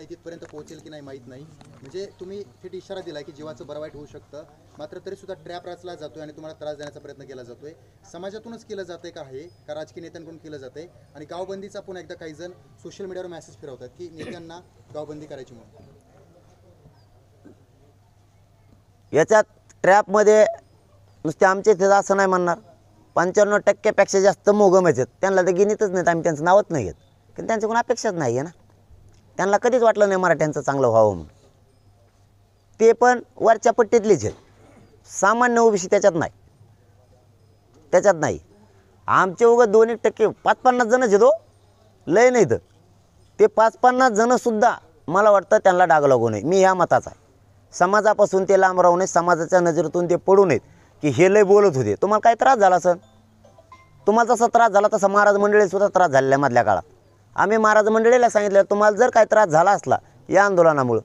लढाई तिथपर्यंत पोहोचेल की नाही माहीत नाही. म्हणजे तुम्ही थेट इशारा दिला की जीवाचं बरं वाईट होऊ शकतं. मात्र तरी सुद्धा ट्रॅप रचला जातोय आणि तुम्हाला त्रास देण्याचा प्रयत्न केला जातोय. समाजातूनच केलं जाते का हे? का राजकीय नेत्यांकडून केलं जाते आणि गावबंदीचा पुन्हा एकदा काही जण सोशल मीडियावर मेसेज फिरवतात की नेत्यांना गावबंदी करायची म्हणून. याच्यात ट्रॅपमध्ये नुसते आमचे इथे असं नाही म्हणणार. पंच्याण्णव टक्क्यापेक्षा जास्त मोगम आहेत. त्यांना तर गिनीतच नाहीत. आम्ही त्यांचं नावच नाही घेत. कारण त्यांच्याकडून अपेक्षाच नाही आहे ना. त्यांना कधीच वाटलं नाही मराठ्यांचं चांगलं व्हावं म्हणून. ते पण वरच्या पट्टीतलेच आहेत. सामान्य ओबीसी त्याच्यात नाही. त्याच्यात नाही. आमचे उगं दोन एक टक्के पाच पन्नास जणच येतो हो. लय नाही तर. ते पाच पन्नास जणंसुद्धा मला वाटतं त्यांना डाग लागू नये. मी ह्या मताचा आहे. समाजापासून ते लांब राहू नये समाजाच्या नजरेतून ते पडू नयेत की हे लय बोलत होते. तुम्हाला काय त्रास झाला सर तुम्हाला जसा त्रास झाला तसा महाराज मंडळीसुद्धा त्रास झालेल्या आहे मधल्या काळात. आम्ही महाराज मंडळीला सांगितलं तुम्हाला जर काही त्रास झाला असला या आंदोलनामुळं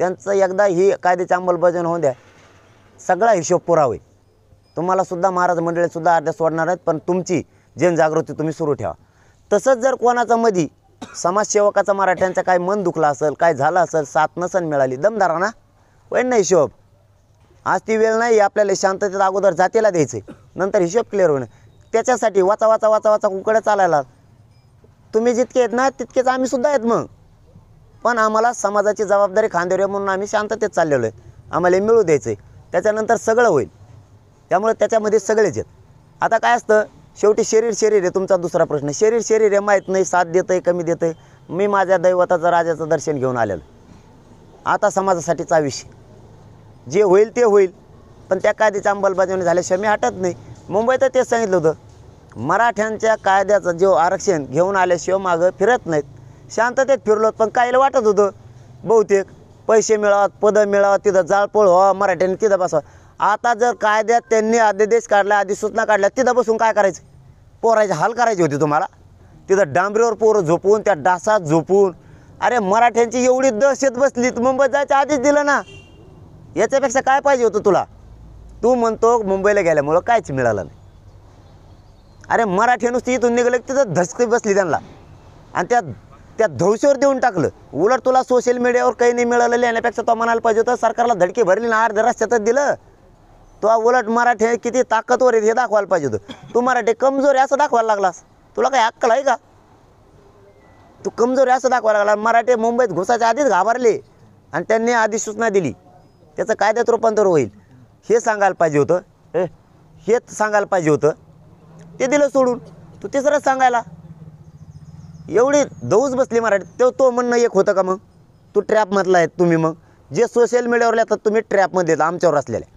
त्यांचं एकदा ही कायद्याची अंमलबजावणी होऊन द्या. सगळा हिशोब पुरा होईल तुम्हालासुद्धा महाराज मंडळीसुद्धा अर्ध्या सोडणार आहेत पण तुमची जनजागृती तुम्ही सुरू ठेवा. तसंच जर कोणाचा मधी समाजसेवकाचा मराठ्यांचा काय मन दुखलं असेल काय झालं असेल साथ नसन मिळाली दमदारा ना. होईल ना हिशोब. आज ती वेळ नाही आपल्याला शांततेत अगोदर जातीला द्यायचे नंतर हिशोब क्लिअर होणं त्याच्यासाठी वाचा वाचा वाचा वाचा कुकडं चालायला तुम्ही जितके आहेत ना तितकेच आम्ही सुद्धा आहेत मग. पण आम्हाला समाजाची जबाबदारी खांद्यावर आहे म्हणून आम्ही शांततेत चाललेलो आहे. आम्हाला मिळू द्यायचं आहे त्याच्यानंतर सगळं होईल. त्यामुळे त्याच्यामध्ये सगळेच आहेत. आता काय असतं शेवटी शरीर शरीर आहे तुमचा दुसरा प्रश्न. शरीर शरीर आहे माहीत नाही साथ देतं आहे कमी देतं आहे मी माझ्या दैवताचं राजाचं दर्शन घेऊन आलेलो आता समाजासाठीचा विषय जे होईल ते होईल. पण त्या कायद्याची अंमलबजावणी झाल्याशिवाय मी हटत नाही. मुंबईत तेच सांगितलं होतं. मराठ्यांच्या कायद्याचं जो आरक्षण घेऊन आल्याशिवाय मागं फिरत नाहीत. शांततेत फिरलो पण काहीला वाटत होतं. बहुतेक पैसे मिळावत पदं मिळावत तिथं जाळपोळ व्हावा मराठ्यांनी तिथं बसावं. आता जर कायद्यात त्यांनी अध्यादेश काढला अधिसूचना काढल्या तिथं बसून काय करायचं? पोरायचे हाल करायचे होते तुम्हाला? तिथं डांबरीवर पोरं झोपून त्या डासात झोपून अरे मराठ्यांची एवढी दहशत बसली तर मुंबईत जायचं आधीच दिलं ना? याच्यापेक्षा काय पाहिजे होतं तुला? तू म्हणतो मुंबईला गेल्यामुळं काहीच मिळालं नाही. अरे मराठी नुसती इथून निघालं की तिथं धसकी बसली त्यांना. आणि त्या त्या धवशीवर देऊन टाकलं. उलट तुला सोशल मीडियावर काही नाही मिळालं लिहिण्यापेक्षा तो म्हणायला पाहिजे होतं सरकारला धडकी भरली ना अर्ध्या रस्त्यातच दिलं. तो उलट मराठी किती ताकदवर आहे हे दाखवायला पाहिजे होतं. तू मराठी कमजोर आहे असं दाखवायला लागलास. तुला काही अक्कल आहे का? तू कमजोर आहे असं दाखवायला लागला मराठी मुंबईत घुसाच्या आधीच घाबरले. आणि त्यांनी आधी सूचना दिली. त्याचं कायद्यात रूपांतर होईल. हे सांगायला पाहिजे होतं. हे हेच सांगायला पाहिजे होतं. ते दिलं सोडून. तू तिसरंच सांगायला. एवढी दौज बसली मराठी तो तो म्हणणं एक होतं का मग? तू ट्रॅपमधला आहे तुम्ही मग. जे सोशल मीडियावर लिहितात तुम्ही ट्रॅपमध्ये येतात आमच्यावर असलेल्या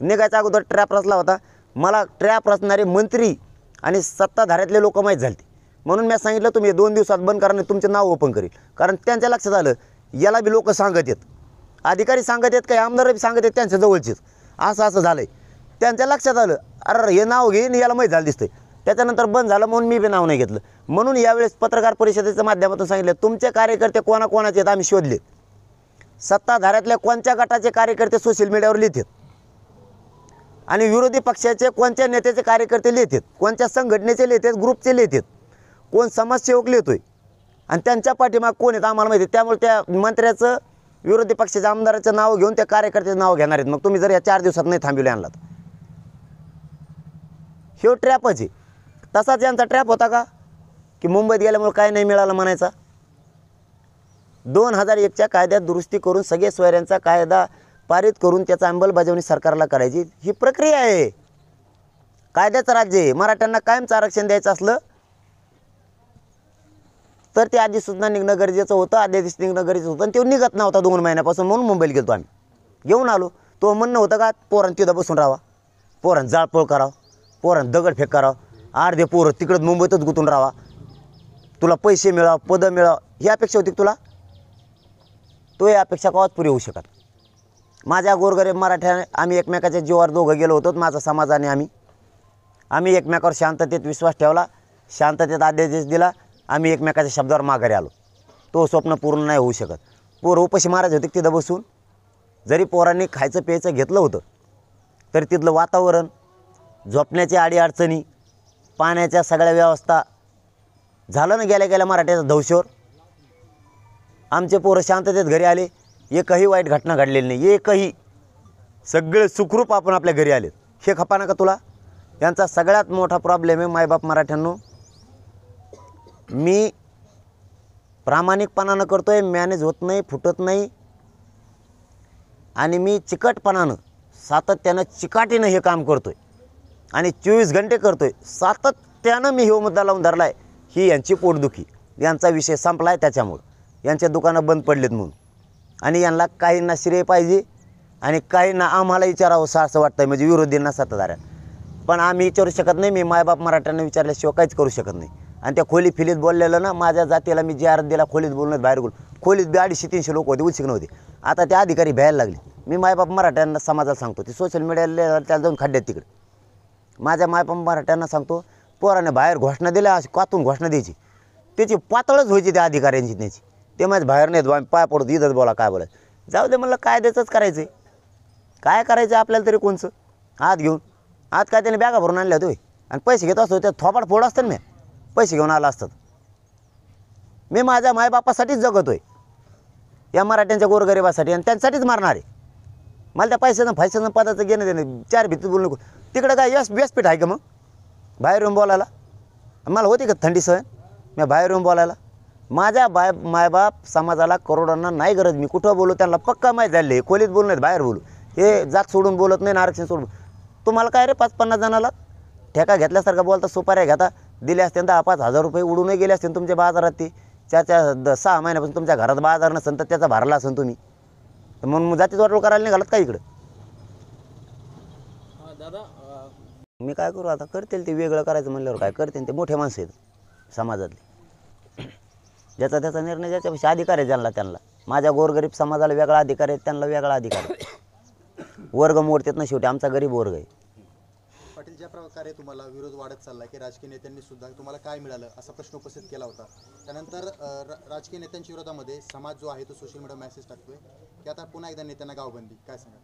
निघायच्या अगोदर ट्रॅप रचला होता. मला ट्रॅप रचणारे मंत्री आणि सत्ताधाऱ्यातले लोक माहीत झाले म्हणून मी सांगितलं तुम्ही दोन दिवसात बंद करा आणि तुमचे नाव ओपन करील कारण त्यांच्या लक्षात आलं याला बी लोक सांगत आहेत. अधिकारी सांगत आहेत काही आमदार बी सांगत आहेत त्यांच्या जवळचेच. असं असं झालं आहे त्यांच्या लक्षात आलं अरे हे नाव घेईन याला माहीत झालं दिसतंय. त्याच्यानंतर बंद झालं म्हणून मी बी नाव नाही घेतलं. म्हणून यावेळेस पत्रकार परिषदेच्या माध्यमातून सांगितलं तुमचे कार्यकर्ते कोणाकोणाचे आहेत? आम्ही शोधले. सत्ताधाऱ्यातल्या कोणत्या गटाचे कार्यकर्ते सोशल मीडियावर लिहितात आणि विरोधी पक्षाचे कोणत्या नेत्याचे कार्यकर्ते लिहितात कोणत्या संघटनेचे लिहितात ग्रुपचे लिहितात कोण समाजसेवक लिहितोय? आणि त्यांच्या पाठीमाग कोण आहेत आम्हाला माहिती त्यामुळे त्या मंत्र्याचं विरोधी पक्षाच्या आमदाराचं नाव घेऊन त्या कार्यकर्त्याचं नाव घेणार आहेत. मग तुम्ही जर या चार दिवसात नाही थांबविले आणलात. ह्यो ट्रॅपच आहे. तसाच यांचा ट्रॅप होता का? की मुंबईत गेल्यामुळे काय नाही मिळालं म्हणायचा. दोन हजार एकच्या कायद्यात दुरुस्ती करून सगळे सोयऱ्यांचा कायदा पारित करून त्याचा अंमलबजावणी सरकारला करायची. ही प्रक्रिया आहे. कायद्याचं राज्य आहे. मराठ्यांना कायमचं आरक्षण द्यायचं असलं तर ते आधी सुद्धा निघणं गरजेचं होतं आदेश निघणं गरजेचं होतं. आणि तो निघत नव्हता दोन महिन्यापासून म्हणून मुंबईला गेलो आम्ही. घेऊन आलो. तो म्हणणं होतं का पोरांनी तिथं बसून राहावा. पोरां जाळपोळ करावं. पोरान दगड फेक करावं. अर्धे पोरं तिकडं मुंबईतच गुंतून राहावा. तुला पैसे मिळावं पदं मिळावं ही अपेक्षा होती तुला? तो ही अपेक्षा कवाच पुरी होऊ शकत? माझ्या गोरगरीब मराठ्या आम्ही एकमेकाच्या जीवावर दोघं गेलो होतो माझा समाजाने आम्ही. आम्ही एकमेकावर शांततेत विश्वास ठेवला शांततेत आदेश दिला आम्ही एकमेकाच्या शब्दावर माघारी आलो. तो स्वप्न पूर्ण नाही होऊ शकत. पोरं उपाशी महाराज होते तिथं बसून? जरी पोरांनी खायचं प्यायचं घेतलं होतं तरी तिथलं वातावरण झोपण्याच्या अडीअडचणी पाण्याच्या सगळ्या व्यवस्था. झालं ना गेल्या गेल्या मराठ्याचा धौशोर आमचे पोरं शांततेत घरी आले. एकही वाईट घटना घडलेली नाही. एकही. सगळे सुखरूप आपण आपल्या घरी आलेत. हे खपा ना का तुला. यांचा सगळ्यात मोठा प्रॉब्लेम आहे मायबाप मराठ्यांनो. मी प्रामाणिकपणानं करतो आहे मॅनेज होत नाही फुटत नाही. आणि मी चिकटपणानं सातत्यानं चिकाटीनं हे काम करतो आहे आणि चोवीस घंटे करतो आहे सातत्यानं मी हे मुद्दा लावून धरला आहे ही यांची पोटदुखी. यांचा विषय संपला आहे त्याच्यामुळं. यांच्या दुकानं बंद पडलेत म्हणून. आणि यांना काहींना श्रेय पाहिजे आणि काहींना आम्हाला विचारावं असं असं वाटतं म्हणजे विरोधींना सत्ताधाऱ्या. पण आम्ही विचारू शकत नाही. मी मायबाप मराठ्यांना विचारल्याशिवाय काहीच करू शकत नाही. आणि त्या खोली फिलीत बोललेलं ना माझ्या जातीला मी जे अर्थ दिला खोलीत बोलणं बाहेर बोल खोलीत बी अडीचशे तीनशे लोक होते उत्सिक नव्हते. आता त्या अधिकारी भ्यायला लागले. मी मायबाप मराठ्यांना समाजाला सांगतो. ते सोशल मीडियाला त्याला जाऊन खड्ड्यात तिकडे. माझ्या मायबाप मराठ्यांना सांगतो पोराने बाहेर घोषणा दिल्या अशी कातून घोषणा द्यायची. त्याची पातळच व्हायची त्या अधिकाऱ्यांची त्याची. ते माझ्या बाहेर नाहीत आम्ही पाय पडतो इथंच बोला काय बोला जाऊ दे म्हणलं कायद्याचंच करायचं आहे काय करायचं आपल्याला तरी कोणचं? हात घेऊन. हात काय त्याने बॅगा भरून आणल्या होते आणि पैसे घेत असतो त्या थोपाट फोड असतं ना. मी पैसे घेऊन आला असतात. मी माझ्या मायबापासाठीच जगतोय. या मराठ्यांच्या गोरगरिबासाठी आणि त्यांच्यासाठीच मारणार. आहे मला त्या पैशाचं पैशाचं पदाचं घेणं देणं चार भीती बोलू नको. तिकडं काय यश व्यासपीठ आहे का मग? बाहेर येऊन बोलायला? मला होती का थंडी सहन? मी बाहेर येऊन बोलायला. माझ्या बाय मायबाप समाजाला करोडांना नाही गरज. मी कुठं बोलू? त्यांना पक्का माहीत झाले आहे. खोलीत बोलू नाहीत बाहेर बोलू. हे जात सोडून बोलत नाही ना आरक्षण सोडून तुम्हाला काय रे पाच पन्नास जणाला? ठेका घेतल्यासारखा बोलता सुपाऱ्या घेता. दिले असते दहा पाच हजार रुपये उडूनही गेले असते तुमच्या बाजारात ते. चार चार द सहा महिन्यापासून तुमच्या घरात बाजार नसेल तर त्याचा भरला असेल तुम्ही. तर म्हणून जातीच वाटोळ करायला नाही घालत का इकडं हा, दादा अं, मी काय करू आता? करतील ते वेगळं करायचं म्हणल्यावर काय करतील? ते मोठे माणसं आहेत समाजातले. ज्याचा त्याचा निर्णय ज्याच्यापेक्षा अधिकार आहे ज्यांना त्यांना. माझ्या गोरगरीब समाजाला वेगळा अधिकार आहे त्यांना वेगळा अधिकार आहे. वर्ग मोडतेत ना शेवटी आमचा गरीब वर्ग आहे. पाटील ज्या प्रकारे तुम्हाला विरोध वाढत चालला की राजकीय नेत्यांनी सुद्धा तुम्हाला काय मिळालं असा प्रश्न उपस्थित केला होता. त्यानंतर राजकीय नेत्यांच्या विरोधामध्ये समाज जो आहे तो सोशल मीडिया मेसेज टाकतोय. की आता पुन्हा एकदा नेत्यांना गावबंदी काय सांगा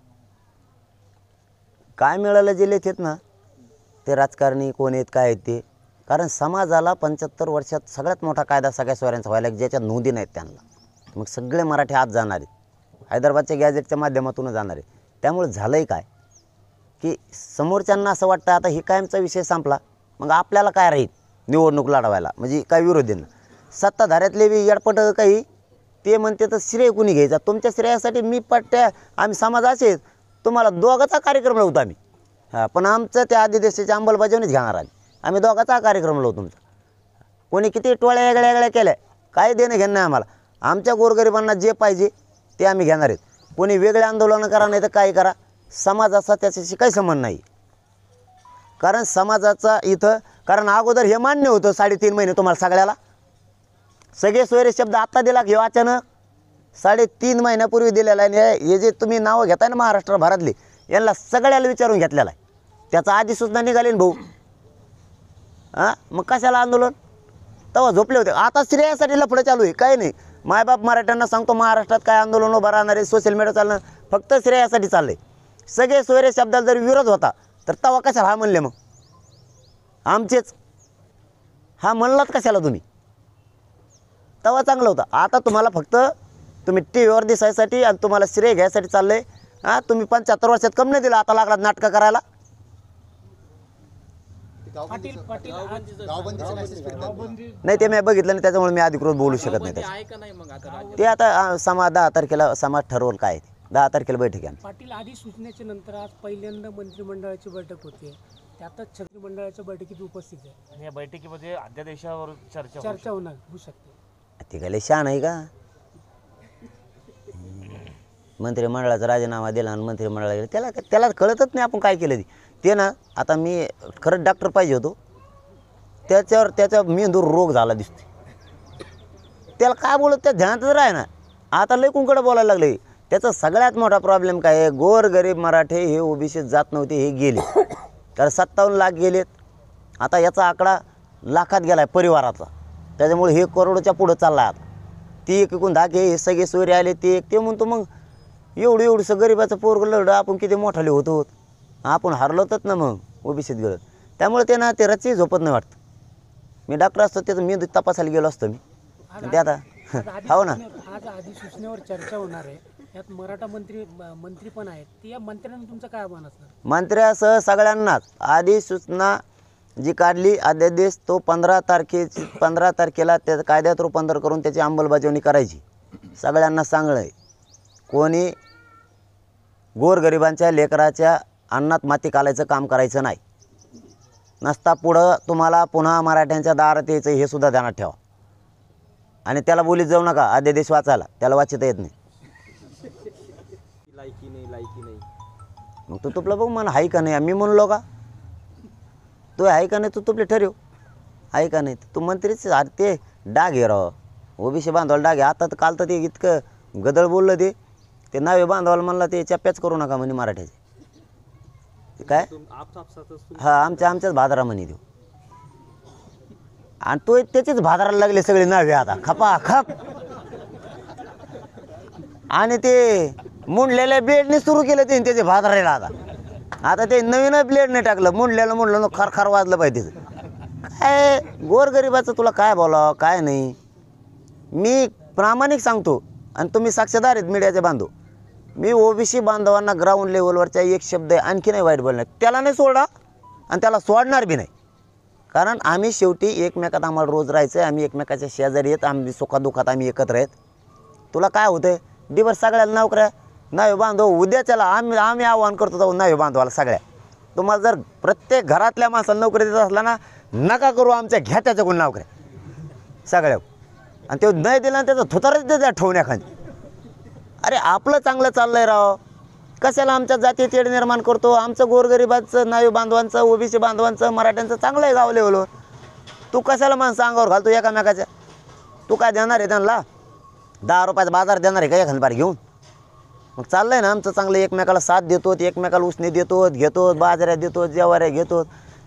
काय मिळालं जे लेखित ना ते राजकारणी कोण आहेत काय आहेत ते. कारण समाजाला पंच्याहत्तर वर्षात सगळ्यात मोठा कायदा सगळ्या सोयऱ्यांचा व्हायला की ज्याच्यात नोंदी नाहीत त्यांना. मग सगळे मराठी आत जाणार आहेत. हैदराबादच्या गॅजेटच्या माध्यमातून जाणार आहे त्यामुळे झालं आहे काय? की समोरच्यांना असं वाटतं आता हे कायमचा विषय संपला मग आपल्याला काय राहील निवडणूक लढवायला? म्हणजे काय विरोधींना? सत्ताधाऱ्यातले बी येडपट काही ते म्हणते तर श्रेय कुणी घ्यायचा? तुमच्या श्रेयासाठी मी पट्ट्या आम्ही समाज तुम्हाला दोघाचा कार्यक्रम लावतो आम्ही. हां पण आमचं त्या आदिदेशाची अंमलबजावणीच घेणार आम्ही. आम्ही दोघाचा कार्यक्रम लावतो तुमचा. कोणी किती टोळ्या वेगळ्या वेगळ्या केल्या काय देणं घेणं नाही आम्हाला. आमच्या गोरगरिबांना जे पाहिजे ते आम्ही घेणार आहेत. कोणी वेगळे आंदोलनं करा नाही तर काय करा समाजाचा त्याच्याशी काही संबंध नाही. कारण समाजाचा इथं कारण अगोदर हे मान्य होतं साडेतीन महिने तुम्हाला सगळ्याला. सगळे सोयरे शब्द आत्ता दिला घेऊ अचानक साडेतीन महिन्यापूर्वी दिलेला आहे. आणि हे- जे तुम्ही नावं घेताय ना महाराष्ट्र महाराष्ट्रभरातले यांना सगळ्याला विचारून घेतलेला आहे. त्याचा आधी सूचना निघाली ना भाऊ. हां? मग कशाला आंदोलन? तेव्हा झोपले होते. आता स्त्रियासाठी लफडं चालू आहे. काही नाही. मायबाप मराठ्यांना सांगतो महाराष्ट्रात काय आंदोलन उभं राहणार आहे सोशल मीडिया चालणं. फक्त स्त्रियासाठी चाललंय. सगळे सोयरे शब्दाला जर विरोध होता तर तेव्हा कशाला हा म्हणले मग? आमचेच. हा म्हणलात कशाला तुम्ही? तेव्हा चांगलं होतं. आता तुम्हाला फक्त तुम्ही टी व्हीवर दिसायसाठी आणि तुम्हाला श्रेय घ्यायसाठी चाललंय. हां तुम्ही पंच्याहत्तर वर्षात कमी नाही दिला. आता लागला नाटकं करायला. ते गावबंदीचं पाटील गावबंदीचं गावबंदीचे मेसेज फिरतात नाही ते मी बघितलं नाही त्याच्यामुळे मी अधिकृत बोलू शकत नाही आहे का नाही मग आता राज्यात? ते आता अं, समाज दहा तारखेला समाज ठरवून काय ते. दहा तारखेला बैठक आहे आमची. पाटील आधी सूचनेच्या नंतर आज पहिल्यांदा मंत्रिमंडळाची बैठक होते. त्यातच छत्री मंडळाच्या बैठकीत उपस्थित आहे. आणि या बैठकीमध्ये अध्यादेशावर चर्चा. चर्चा होणार होऊ शकते. ते काय लय शान आहे का? मंत्रिमंडळाचा राजीनामा दिला आणि मंत्रिमंडळाला गेलं. त्याला त्याला कळतच नाही आपण काय केलं ते. ते ना आता मी खरंच डॉक्टर पाहिजे होतो. त्याच्यावर त्याच्या मेंदूर रोग झाला दिसते त्याला काय बोलत त्या ध्यानातच राह ना आता लय कुंकडं बोलायला लागले. त्याचा सगळ्यात मोठा प्रॉब्लेम काय आहे गोर गरीब मराठे हे ओबीसी जात नव्हते हे गेले. तर सत्तावन्न लाख गेलेत. आता याचा आकडा लाखात गेला आहे परिवाराचा. त्याच्यामुळे हे करोडच्या पुढं चालला आहे आता. ती एक एकूण धाके हे सगळे सोयरे आले ते एक ते म्हणतो मग एवढं एवढंसं गरीबाचं पोरगं लढं आपण किती मोठाले होत होत आपण हरलोतच ना मग ओबीसीत गेलं. त्यामुळे ते ना ते रच्ची झोपत नाही वाटतं. मी डॉक्टर असतो त्याचं मेंदू तपासायला गेलो असतो मी. आणि ते आता हो ना. आज अधिसूचनेवर चर्चा होणार आहे. यात मराठा मंत्री मंत्री पण आहेत. ते या मंत्र्यांना तुमचं काय आव्हान असणार? मंत्र्यासह सगळ्यांनाच. आधी सूचना जी काढली अध्यादेश तो पंधरा तारखेची पंधरा तारखेला त्या कायद्यात रूपांतर करून त्याची अंमलबजावणी करायची. सगळ्यांना सांगणं आहे कोणी गोरगरिबांच्या लेकराच्या अन्नात माती कालायचं काम करायचं नाही. नसता पुढं तुम्हाला पुन्हा मराठ्यांच्या दारात यायचं हे सुद्धा ध्यानात ठेवा. आणि त्याला बोलीत जाऊ नका अध्यादेश वाचायला त्याला वाचता येत नाही. लायकी नाही लायकी नाही. मग तू तुपलं बघ मला हाय का नाही? मी म्हणलो का? तू आहे का नाही तू तुपले ठरव. आहे का नाही? तू मंत्रीच अरे ते डाग आहे राव. ओबीसी बांधवाला डाग आहे. आता तर काल तर ते इतकं गदळ बोललं ते. ते नावे बांधवाला म्हणलं ते चप्प्याच करू नका म्हणे मराठ्याचे. काय? हा आमच्या आमच्याच भादरा म्हणे देऊ. आणि तो त्याचेच भादराला लागले सगळे नावे आता. खपा खप. आणि ते मुंडलेल्या ब्लेडने सुरू केलं ते त्याचे भादरायला आता. आता ते नवीन ब्लेडने टाकलं. मुंडलेलं मुंडलं खर खर वाजलं पाहिजे. काय? गोरगरिबाचं तुला काय बोलावं? काय नाही? मी प्रामाणिक सांगतो. आणि तुम्ही साक्षीदार आहेत मीडियाचे बांधव. मी ओबीसी बांधवांना ग्राउंड लेवलवरच्या एक शब्द आहे आणखी नाही वाईट बोलणार. त्याला नाही सोडा आणि त्याला सोडणार बी नाही. कारण आम्ही शेवटी एकमेकात आम्हाला रोज राहायचं आहे आम्ही एकमेकाच्या शेजारी आहेत आम्ही सुखादुखात आम्ही एकत्र आहेत. तुला काय होतंय? दिवस सगळ्याला नोकऱ्या नाही हो बांधव उद्याच्याला आम्ही आम्ही आव्हान करतो जाऊ नाही हो बांधवाला सगळ्या. तुम्हाला जर प्रत्येक घरातल्या माणसाला नोकरी देत असला ना नका करू आमच्या घ्या त्याच्याकडून नोकऱ्या सगळ्या. आणि ते नाही दिलं आणि त्याचं थुतारच द्या ठेवण्याखाली. अरे आपलं चांगलं चाललंय राव. कशाला आमच्या जाती तेढ निर्माण करतो? आमचं गोरगरिबाचं नावी बांधवांचं ओबीसी बांधवांचं मराठ्यांचं चांगलं आहे गाव लेवलवर तू कशाला माणसं अंगावर घालतो एकामेकाच्या? तू काय देणार आहे त्यांना? दहा रुपयाचा बाजार देणार आहे का एखादी घेऊन? मग चाललंय ना आमचं चांगलं. एकमेकाला साथ देतो एकमेकाला उसने देतो घेतो बाजऱ्या देतो जेवाऱ्या घेतो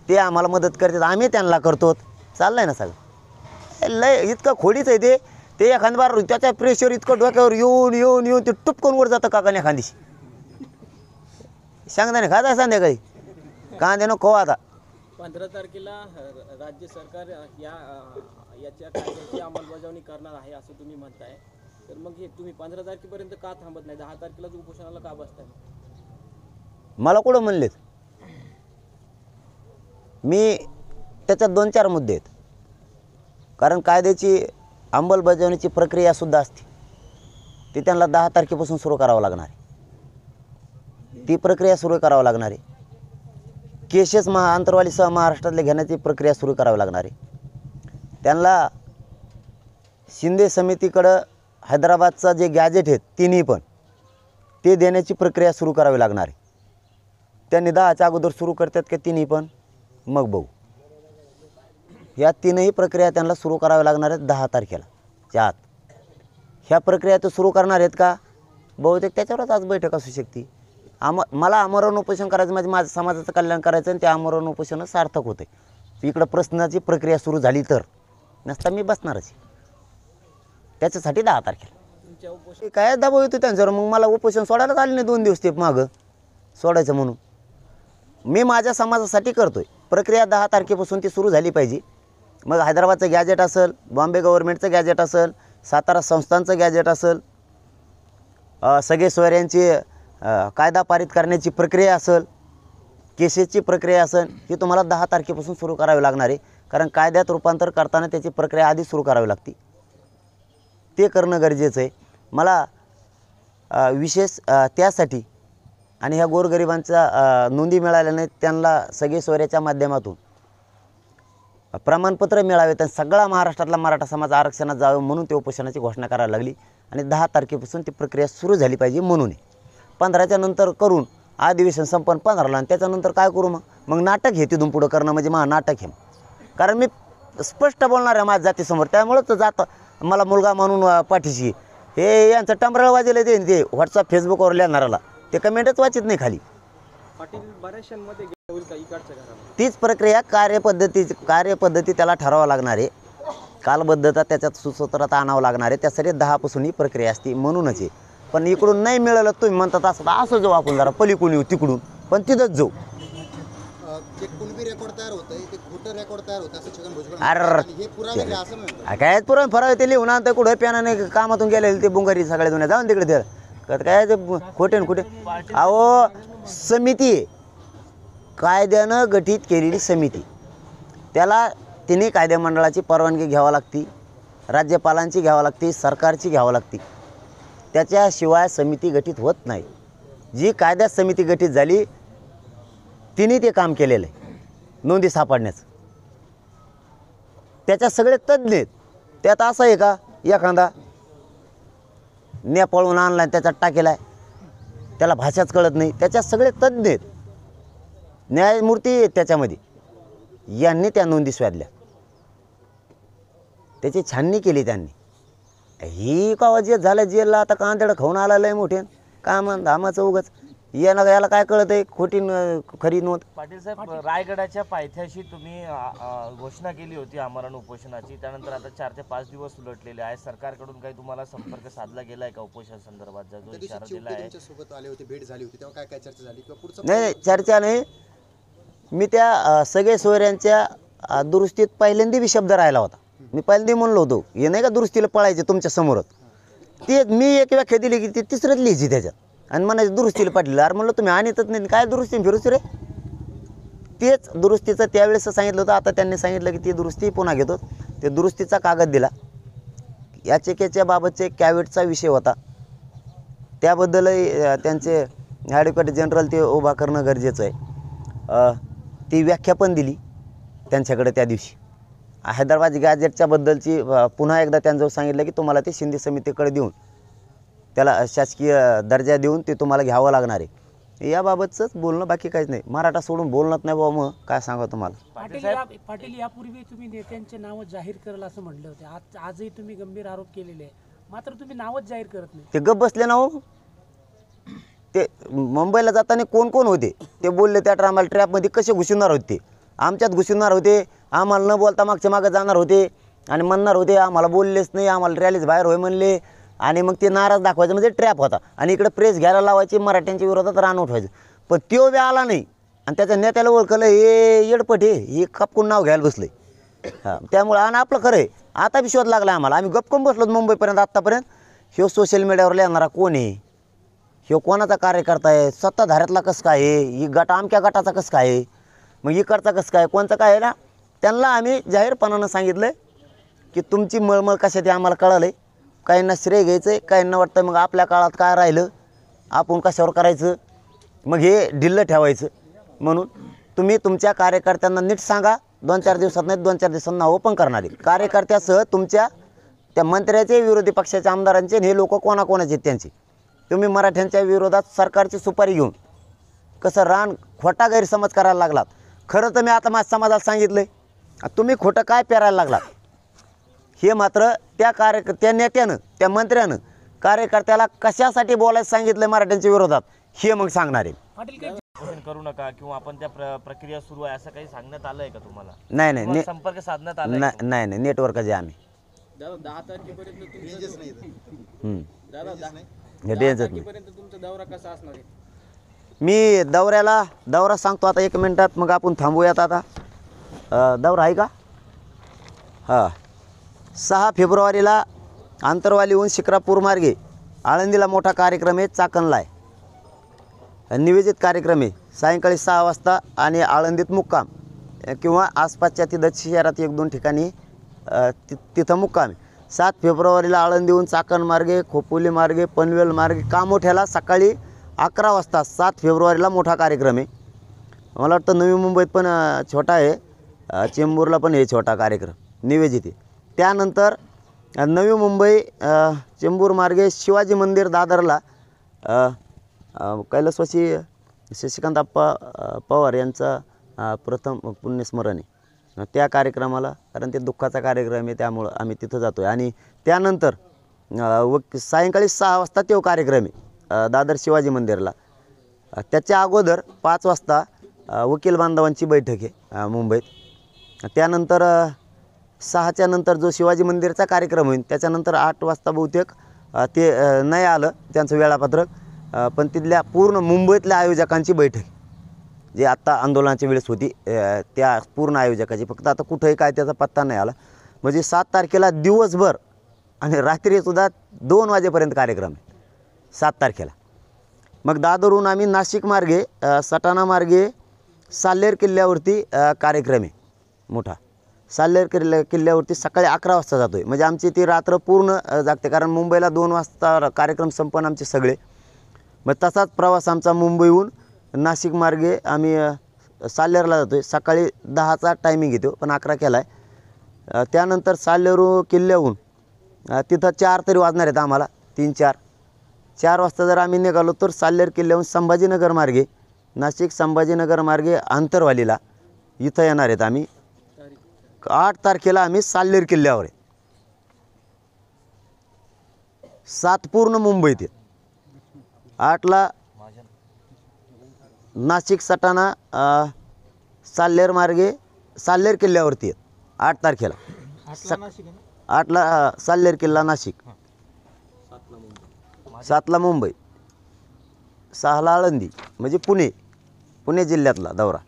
ते आम्हाला मदत करतात आम्ही त्यांना करतो चाललंय ना सगळं? लय इतकं खोडीच आहे ते. ते एखादी बार त्याच्या प्रेशर इतकं डोक्यावर येऊन येऊन येऊन ते टुपकून वर जातं काकाने एखादीशी. सांगताने खाता संध्याकाळी? कांदे नको आता. पंधरा तारखेला राज्य सरकार या याच्या कायद्याची अंमलबजावणी करणार आहे असं तुम्ही म्हणताय. तर मग हे तुम्ही पंधरा तारखेपर्यंत का थांबत नाही? दहा तारखेलाच उपोषणाला का बसताय? मला कुठं म्हणलेत? मी त्याच्यात दोन चार मुद्दे आहेत. कारण कायद्याची अंमलबजावणीची प्रक्रियासुद्धा असते. ती त्यांना दहा तारखेपासून सुरू करावं लागणार आहे. ती प्रक्रिया सुरू करावं लागणार आहे. केसेस महा अंतरवालीसह महाराष्ट्रातले घेण्याची प्रक्रिया सुरू करावी लागणार आहे. त्यांना शिंदे समितीकडं हैदराबादचा जे गॅजेट आहेत तिन्ही पण ते देण्याची प्रक्रिया सुरू करावी लागणार आहे. त्यांनी दहाच्या अगोदर सुरू करतात का तिन्ही पण? मग बघू. या तीनही प्रक्रिया त्यांना सुरू कराव्या लागणार आहेत दहा तारखेला. च्या आत. ह्या प्रक्रिया ते सुरू करणार आहेत का? बहुतेक त्याच्यावरच आज बैठक असू शकते. आम मला आमरण उपोषण करायचं म्हणजे माझं समाजाचं कल्याण करायचं आणि ते आमरण उपोषण सार्थक होते. इकडं प्रश्नाची प्रक्रिया सुरू झाली तर. नसता मी बसणारच. त्याच्यासाठी दहा तारखेला. काय दबाव येतो त्यांच्यावर? मग मला उपोषण सोडायलाच आले नाही दोन दिवस ते मागं. सोडायचं म्हणून. मी माझ्या समाजासाठी करतोय. प्रक्रिया दहा तारखेपासून ती सुरू झाली पाहिजे. मग हैदराबादचं गॅजेट असेल बॉम्बे गव्हर्नमेंटचं गॅजेट असेल सातारा संस्थांचं गॅजेट असेल सगळे सोयऱ्यांची कायदा पारित करण्याची प्रक्रिया असेल केसेसची प्रक्रिया असेल ही तुम्हाला दहा तारखेपासून सुरू करावी लागणार आहे. कारण कायद्यात रूपांतर करताना त्याची प्रक्रिया आधी सुरू करावी लागते. ते करणं गरजेचं आहे. मला विशेष त्यासाठी आणि ह्या गोरगरिबांच्या नोंदी मिळाल्या नाहीत त्यांना सगळे सोयऱ्याच्या माध्यमातून प्रमाणपत्र मिळावेत आणि सगळा महाराष्ट्रातला मराठा समाज आरक्षणात जावं म्हणून ते उपोषणाची घोषणा करायला लागली. आणि दहा तारखेपासून ती प्रक्रिया सुरू झाली पाहिजे म्हणून. आहे. पंधराच्या नंतर करून अधिवेशन संपन्न पंधराला आणि त्याच्यानंतर काय करू मग? मग नाटक हे तिथून पुढं करणं म्हणजे महा नाटक हे कारण मी स्पष्ट बोलणार आहे माझ्या जातीसमोर त्यामुळंच जात मला मुलगा म्हणून पाठीशी हे यांचं टमराळ वाजेल ते व्हॉट्सअप फेसबुकवर लिहिणाराला ते कमेंटच वाचित नाही खाली. पाटील बऱ्याचशांमध्ये तीच प्रक्रिया कार्यपद्धती कार्यपद्धती त्याला ठरावं लागणार आहे. कालबद्धता त्याच्यात सुसूत्रता आणावं लागणार आहे. त्यासाठी दहापासून ही प्रक्रिया असते म्हणूनच आहे. पण इकडून नाही मिळालं तुम्ही म्हणतात असं असं जाऊ आपण जरा पलीकडून येऊ तिकडून. पण तिथंच जाऊ. अरे. हे काय पुरण फराव ते लिहून आणतं कुठं पॅनाने कामातून गेलेले ते बुंगारी सगळ्या दुनिया. जाऊन तिकडे ते काय ते खोटे न कुठे अहो समिती आहे. कायद्यानं गठीत केलेली समिती. त्याला तिन्ही कायदेमंडळाची परवानगी घ्यावी लागती राज्यपालांची घ्यावी लागती सरकारची घ्यावी लागती. त्याच्याशिवाय समिती गठीत होत नाही. जी कायद्यात समिती गठीत झाली तिने ते काम केलेलं आहे नोंदी सापडण्याचं. त्याच्या सगळे तज्ज्ञ आहेत. त्यात असं आहे का एखादा नेपाळून आणला त्याच्यात टाकेलाय. त्याला भाषाच कळत नाही. त्याच्यात सगळे तज्ज्ञ आहेत. न्यायमूर्ती आहेत त्याच्यामध्ये. यांनी त्या नोंदी शोधल्या त्याची छाननी केली त्यांनी. ही का जे झालं जेलला आता कांदड खाऊन आला लय मोठे काम धामाचं उगच. याला याला काय कळत आहे खोटी न- खरी नोंद? पाटील साहेब रायगडाच्या पायथ्याशी तुम्ही घोषणा केली होती आमरण उपोषणाची. त्यानंतर आता चार ते पाच दिवस उलटलेले आहे सरकारकडून काही तुम्हाला संपर्क साधला गेलाय का उपोषण संदर्भात? जो इशारा दिला आहे. तुमच्यासोबत आले होते भेट झाली होती. तेव्हा काय काय चर्चा झाली? किंवा पुढचं नाही नाही चर्चा नाही. मी त्या सगळे सोयऱ्यांच्या दुरुस्तीत पहिल्यांदा बी शब्द राहिला होता. मी पहिल्यांदा म्हणलो होतो हे नाही का दुरुस्तीला पळायचे तुमच्या समोरच? ते मी एक व्याख्या दिली की ती तिसरंच लिहायची त्याच्यात. आणि म्हणायचं दुरुस्तीला पाठलेलं अरे म्हणलं तुम्ही आणतच नाही. काय दुरुस्ती फिरूच रे? तेच दुरुस्तीचं त्यावेळेस सांगितलं होतं. आता त्यांनी सांगितलं की ती दुरुस्ती पुन्हा घेतो. ते दुरुस्तीचा कागद दिला. याचिकेच्या बाबतचे कॅवेटचा विषय होता. त्याबद्दलही त्यांचे ॲडव्होकेट जनरल ते उभा करणं गरजेचं आहे. ती व्याख्या पण दिली त्यांच्याकडे त्या दिवशी. हैदराबाद गॅजेटच्या बद्दलची अ, पुन्हा एकदा त्यांचं सांगितलं की तुम्हाला ते शिंदे समितीकडे देऊन त्याला शासकीय दर्जा देऊन ते तुम्हाला घ्यावं लागणार आहे. याबाबतचंच बोलणं बाकी काहीच नाही. मराठा सोडून बोलणंच नाही बाबा मग काय सांगा तुम्हाला? पाटील या पाटील यापूर्वी तुम्ही नेत्यांचे नावं जाहीर कराल असं म्हटलं होते. आज आजही तुम्ही गंभीर आरोप केलेले आहे मात्र तुम्ही नावच जाहीर करत नाही. ते गप बसले ना हो. ते मुंबईला जाताना कोण कोण होते? ते बोलले त्या आम्हाला ट्रॅपमध्ये कसे घुसणार होते? आमच्यात घुसणार होते. आम्हाला न बोलता मागच्या मागं जाणार होते. आणि म्हणणार होते आम्हाला बोललेच नाही आम्हाला रॅलीच बाहेर होय म्हणले. आणि मग ते नाराज दाखवायचं म्हणजे ट्रॅप होता. आणि इकडे प्रेस घ्यायला लावायची मराठ्यांच्या विरोधात रान उठवायचं. पण तो बी आला नाही. आणि त्याच्या नेत्याला ओळखलं हे येडपट हे हे नाव घ्यायला बसले हां त्यामुळं आणि आपलं खरं आहे. आता बी शोध लागला आम्हाला. आम्ही गपकम बसलो मुंबईपर्यंत आत्तापर्यंत. ह्यो सोशल मीडियावर येणारा कोण आहे? ह्यो कोणाचा कार्यकर्ता आहे? सत्ताधाऱ्यातला कसं काय आहे? ही गट आमक्या गटाचा कसं काय आहे? मग इकडचा कसं काय? कोणचं काय आहे ना? त्यांना आम्ही जाहीरपणानं सांगितलं की तुमची मळमळ कशात आहे आम्हाला कळलं आहे काहींना श्रेय घ्यायचं आहे काहींना वाटतं मग आपल्या काळात काय राहिलं? आपण कशावर करायचं? मग हे ढिल्लं ठेवायचं. म्हणून तुम्ही तुमच्या कार्यकर्त्यांना नीट सांगा. दोन चार दिवसात नाही दोन चार दिवसांना ओपन करणार आहे कार्यकर्त्यासह तुमच्या त्या मंत्र्याचे विरोधी पक्षाच्या आमदारांचे आणि हे लोक कोणाकोणाचे आहेत त्यांचे? तुम्ही मराठ्यांच्या विरोधात सरकारची सुपारी घेऊन कसं रान खोटा गैरसमज करायला लागलात. खरं तर मी आता माझ्या समाजाला सांगितलं आहे तुम्ही खोटं काय पेरायला लागलात? हे मात्र त्या कार्य त्या नेत्यानं त्या मंत्र्यानं कार्यकर्त्याला कशासाठी बोलायचं सांगितलं मराठ्यांच्या विरोधात? हे मग सांगणार आहे. करू नका किंवा आपण त्या प्र- प्रक्रिया सुरू आहे असं काही सांगण्यात आलंय का तुम्हाला? नाही नाही संपर्क साधण्यात आलाय नाही नाही नाही नेटवर्क आहे आम्ही. रेंजच नाही हे तारखेपर्यंत तुमचा दौरा कसा असणार आहे? मी दौऱ्याला दौरा सांगतो आता एक मिनटात मग आपण थांबूयात आता. अ, दौरा आहे का? हां. सहा फेब्रुवारीला आंतरवालीहून शिक्रापूर मार्गे आळंदीला मोठा कार्यक्रम आहे चाकणला आहे. नियोजित कार्यक्रम आहे. सायंकाळी सहा वाजता आणि आळंदीत मुक्काम. अ, किंवा आसपासच्या तिथं शहरात एक दोन ठिकाणी अ, ति तिथं मुक्काम आहे. सात फेब्रुवारीला आळंदीहून चाकण मार्गे खोपोली मार्गे पनवेल मार्गे कामोठ्याला सकाळी अकरा वाजता सात फेब्रुवारीला मोठा कार्यक्रम आहे. मला वाटतं नवी मुंबईत पण छोटा आहे. चेंबूरला पण हे छोटा कार्यक्रम निवेदित त्यानंतर नवी मुंबई चेंबूर मार्गे शिवाजी मंदिर दादरला कैलासवासी शशिकांत अप्पा पवार यांचा प्रथम पुण्यस्मरण आहे. त्या कार्यक्रमाला कारण ते दुःखाचा कार्यक्रम आहे त्यामुळं आम्ही तिथं जातो आहे आणि त्यानंतर व सायंकाळी सहा वाजता तो कार्यक्रम आहे दादर शिवाजी मंदिरला. त्याच्या अगोदर पाच वाजता वकील बांधवांची बैठक आहे मुंबईत. त्यानंतर सहाच्या नंतर जो शिवाजी मंदिरचा कार्यक्रम होईल त्याच्यानंतर आठ वाजता बहुतेक ते नाही आलं त्यांचं वेळापत्रक. पण तिथल्या पूर्ण मुंबईतल्या आयोजकांची बैठक जे आत्ता आंदोलनाच्या वेळेस होती त्या पूर्ण आयोजकाची. फक्त आता कुठंही काय त्याचा पत्ता नाही आला. म्हणजे सात तारखेला दिवसभर आणि रात्रीसुद्धा दोन वाजेपर्यंत कार्यक्रम आहे. सात तारखेला. मग दादरहून आम्ही नाशिक मार्गे सटाणा मार्गे साल्हेर किल्ल्यावरती कार्यक्रम आहे मोठा. साल्हेर किल्ल्या किल्ल्यावरती सकाळी अकरा वाजता जातो आहे म्हणजे आमची ती रात्र पूर्ण जागते. कारण मुंबईला दोन वाजता कार्यक्रम संपन्न आमचे सगळे. मग तसाच प्रवास आमचा मुंबईहून नाशिक मार्गे आम्ही साल्लेरला जातो आहे सकाळी दहाचा टायमिंग घेतो पण अकरा केला आहे त्यानंतर साल्लेरू किल्ल्याहून तिथं चार तरी वाजणार आहेत आम्हाला तीन चार. चार वाजता जर आम्ही निघालो तर साल्लेर किल्ल्याहून संभाजीनगर मार्गे नाशिक संभाजीनगर मार्गे आंतरवालीला इथं येणार आहेत आम्ही. आठ तारखेला आम्ही साल्लेर किल्ल्यावर आहे. सात पूर्ण मुंबईत आहे आठला नाशिक सटाणा अ, साल्हेर मार्गे साल्हेर किल्ल्यावरती आहेत आठ तारखेला. आठला अ, साल्हेर किल्ला नाशिक. सातला मुंबई. सहाला आळंदी म्हणजे पुणे पुणे जिल्ह्यातला दौरा.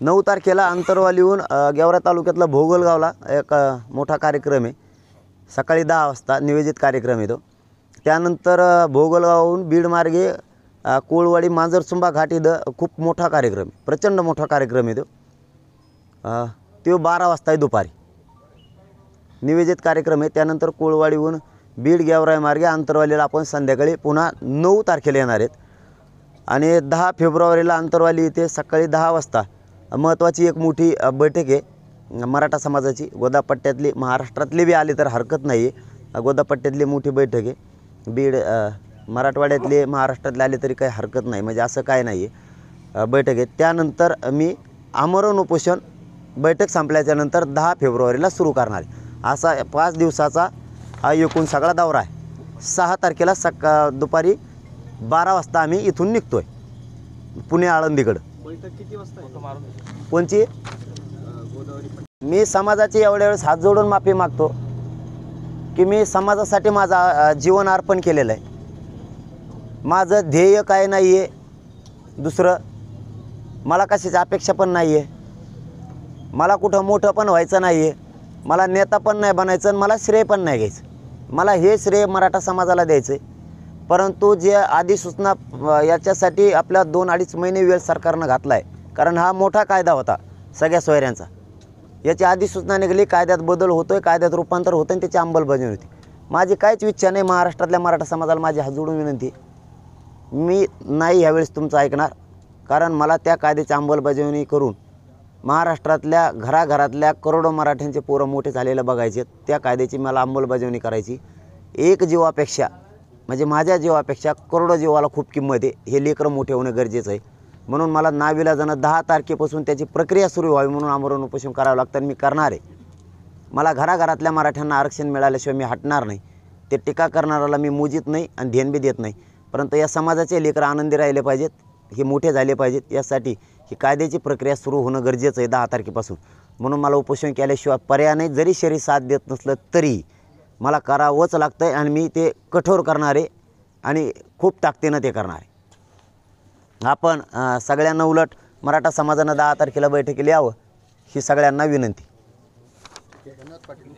नऊ तारखेला आंतरवालीहून अ, गेवरा तालुक्यातला भोगलगावला एक मोठा कार्यक्रम आहे. सकाळी दहा वाजता नियोजित कार्यक्रम आहे तो त्यानंतर भोगलगावहून बीड मार्गे कोळवाडी मांजरसुंबा घाटी द खूप मोठा कार्यक्रम आहे. प्रचंड मोठा कार्यक्रम आहे तो. तो बारा वाजता आहे दुपारी. निवेदित कार्यक्रम आहे. त्यानंतर कोळवाडीहून बीड गेवराय मार्गे आंतरवालीला आपण संध्याकाळी पुन्हा नऊ तारखेला येणार आहेत. आणि दहा फेब्रुवारीला आंतरवाली इथे सकाळी दहा वाजता महत्त्वाची एक मोठी बैठक आहे. मराठा समाजाची. गोदापट्ट्यातली महाराष्ट्रातली बी आली तर हरकत नाही आहे गोदापट्ट्यातली मोठी बैठक आहे. बीड मराठवाड्यातले महाराष्ट्रातले आले तरी काही हरकत नाही. म्हणजे असं काय नाही आहे बैठक आहे. त्यानंतर मी आमरण उपोषण बैठक संपल्याच्या नंतर दहा फेब्रुवारीला सुरू करणार आहे. असा पाच दिवसाचा हा एकूण सगळा दौरा आहे. सहा तारखेला सका दुपारी बारा वाजता आम्ही इथून निघतोय. पुणे आळंदीकडं. बैठक किती वाजता आहे? कोणची? मी समाजाची एवढ्या वेळेस हात जोडून माफी मागतो की मी समाजासाठी माझा जीवन अर्पण केलेलं आहे. माझं ध्येय काय नाही आहे दुसरं? मला कशाची अपेक्षा पण नाही आहे मला कुठं मोठं पण व्हायचं नाही आहे मला नेता पण नाही बनायचं आणि मला श्रेय पण नाही घ्यायचं. मला हे श्रेय मराठा समाजाला द्यायचं आहे परंतु जे अधिसूचना याच्यासाठी आपल्या दोन अडीच महिने वेळ सरकारनं घातला आहे कारण हा मोठा कायदा होता सगळ्या सोयऱ्यांचा. याची अधिसूचना निघाली कायद्यात बदल होतो आहे कायद्यात रूपांतर होतं आणि त्याची अंमलबजावणी होती. माझी काहीच इच्छा नाही महाराष्ट्रातल्या मराठा समाजाला माझी हात जोडून विनंती आहे. मी नाही ह्यावेळेस तुमचं ऐकणार. कारण मला त्या कायद्याची अंमलबजावणी करून महाराष्ट्रातल्या घराघरातल्या करोडो मराठ्यांचे पोरं मोठे झालेले बघायचे. त्या कायद्याची मला अंमलबजावणी करायची. एक जीवापेक्षा म्हणजे माझ्या जीवापेक्षा करोडो जीवाला खूप किंमत आहे. हे लेकरं मोठे होणं गरजेचं आहे. म्हणून मला नाविला जाणं दहा तारखेपासून त्याची प्रक्रिया सुरू व्हावी म्हणून आमरण उपोषण करावं लागतं आणि मी करणार आहे. मला घराघरातल्या मराठ्यांना आरक्षण मिळाल्याशिवाय मी हटणार नाही. ते टीका करणाऱ्याला मी मोजित नाही आणि ध्यान बी देत नाही. परंतु या समाजाचे लेकरं आनंदी राहिले पाहिजेत हे मोठे झाले पाहिजेत. यासाठी ही कायद्याची प्रक्रिया सुरू होणं गरजेचं आहे दहा तारखेपासून. म्हणून मला उपोषण केल्याशिवाय पर्याय नाही. जरी शरीर साथ देत नसलं तरी मला करावंच लागतं आहे आणि मी ते कठोर करणार आहे आणि खूप ताकदीनं ते करणार आहे. आपण सगळ्यांना उलट मराठा समाजानं दहा तारखेला बैठकीला यावं ही सगळ्यांना विनंती. धन्यवाद पाटील